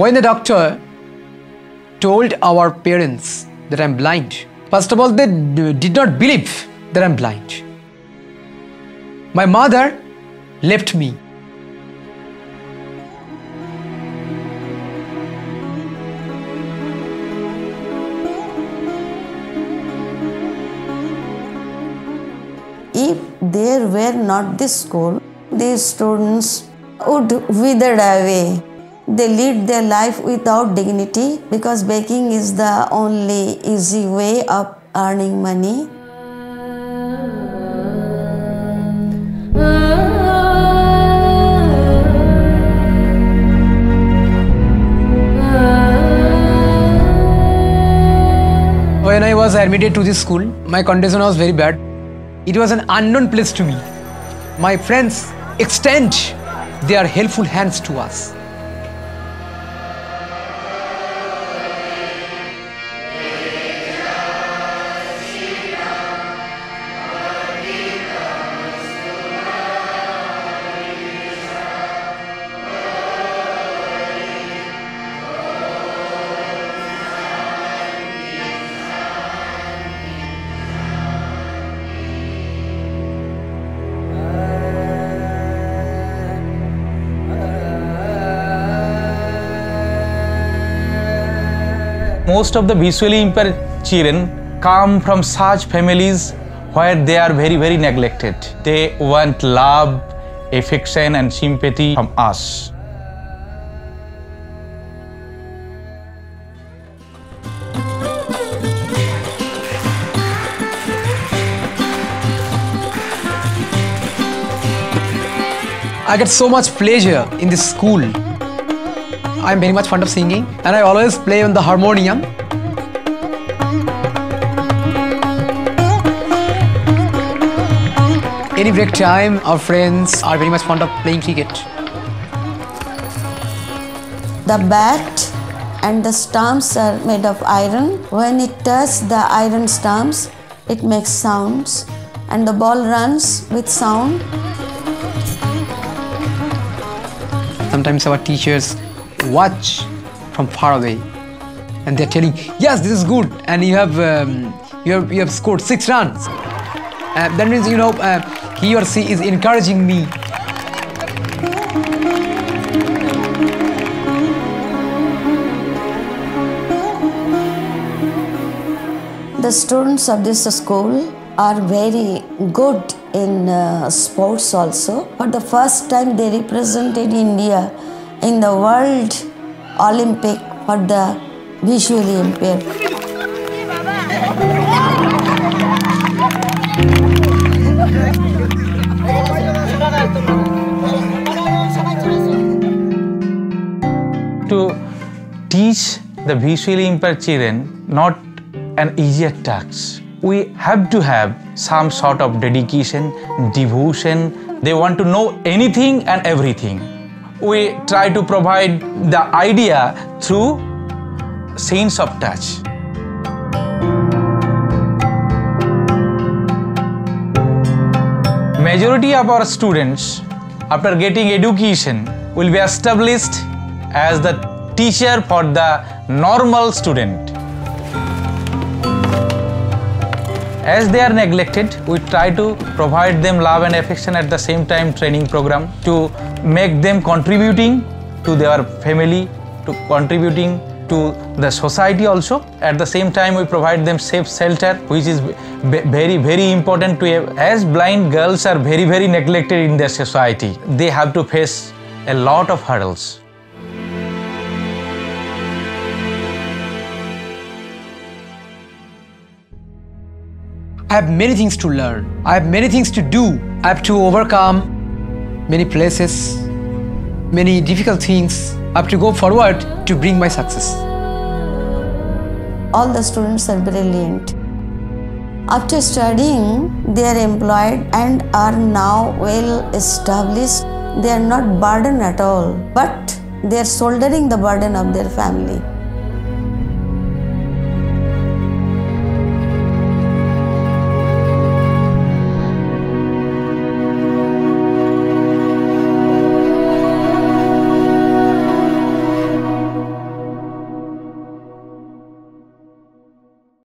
When the doctor told our parents that I'm blind, first of all, they did not believe that I'm blind. My mother left me. If there were not this school, these students would wither away. They lead their life without dignity because baking is the only easy way of earning money. When I was admitted to this school, my condition was very bad. It was an unknown place to me. My friends extend their helpful hands to us. Most of the visually impaired children come from such families where they are very, very neglected. They want love, affection, and sympathy from us. I get so much pleasure in this school. I'm very much fond of singing and I always play on the harmonium. Any break time, our friends are very much fond of playing cricket. The bat and the stumps are made of iron. When it touches the iron stumps, it makes sounds and the ball runs with sound. Sometimes our teachers watch from far away and they're telling, yes, this is good, and you have um, you have, you have scored six runs. Uh, that means you know uh, he or she is encouraging me. The students of this school are very good in uh, sports also. For the first time, they represented India in the World Olympic for the visually impaired. To teach the visually impaired children not an easier task. We have to have some sort of dedication, devotion. They want to know anything and everything. We try to provide the idea through sense of touch. Majority of our students, after getting education, will be established as the teacher for the normal student. As they are neglected, we try to provide them love and affection at the same time training program to make them contributing to their family, to contributing to the society also. At the same time, we provide them safe shelter, which is very, very important to have. as blind girls are very, very neglected in their society. They have to face a lot of hurdles. I have many things to learn. I have many things to do. I have to overcome many places, many difficult things. I have to go forward to bring my success. All the students are brilliant. After studying, they are employed and are now well established. They are not burdened at all, but they are shouldering the burden of their family.